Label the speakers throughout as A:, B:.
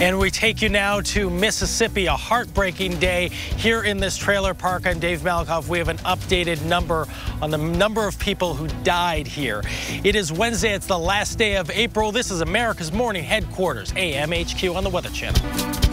A: And we take you now to Mississippi, a heartbreaking day here in this trailer park. I'm Dave Malkoff. We have an updated number on the number of people who died here. It is Wednesday. It's the last day of April. This is America's Morning Headquarters, AMHQ on the Weather Channel.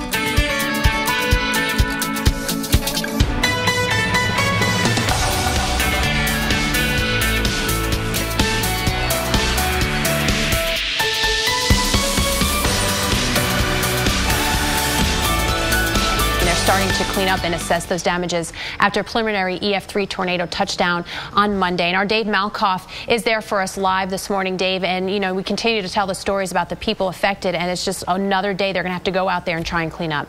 B: Starting to clean up and assess those damages after preliminary EF3 tornado touchdown on Monday. And our Dave Malkoff is there for us live this morning, Dave. And, you know, we continue to tell the stories about the people affected, and it's just another day they're going to have to go out there and try and clean up.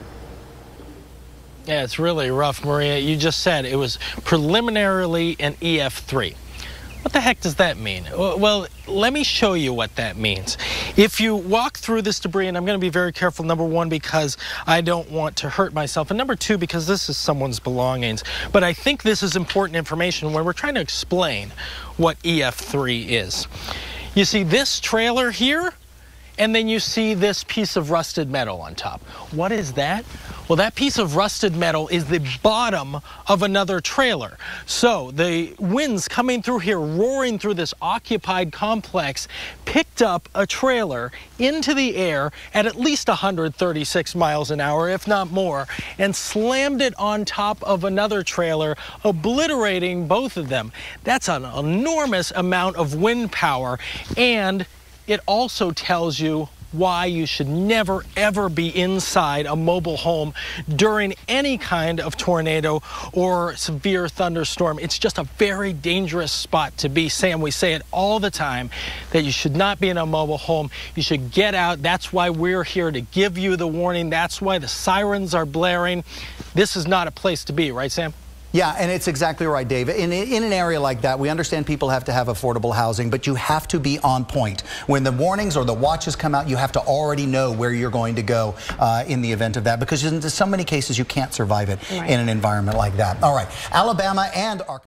A: Yeah, it's really rough, Maria. You just said it was preliminarily an EF3. What the heck does that mean? Well, let me show you what that means. If you walk through this debris, and I'm going to be very careful, number one, because I don't want to hurt myself, and number two, because this is someone's belongings. But I think this is important information when we're trying to explain what EF3 is. You see this trailer here, and then you see this piece of rusted metal on top. What is that? Well, that piece of rusted metal is the bottom of another trailer. So the winds coming through here, roaring through this occupied complex, picked up a trailer into the air at at least 136 miles an hour, if not more, and slammed it on top of another trailer, obliterating both of them. That's an enormous amount of wind power, and it also tells you why you should never ever be inside a mobile home during any kind of tornado or severe thunderstorm. It's just a very dangerous spot to be. Sam, we say it all the time that you should not be in a mobile home. You should get out. That's why we're here to give you the warning. That's why the sirens are blaring. This is not a place to be, right, Sam?
C: Yeah, and it's exactly right, Dave. In, in an area like that, we understand people have to have affordable housing, but you have to be on point. When the warnings or the watches come out, you have to already know where you're going to go uh, in the event of that, because in so many cases, you can't survive it right. in an environment like that. All right, Alabama and Arkansas.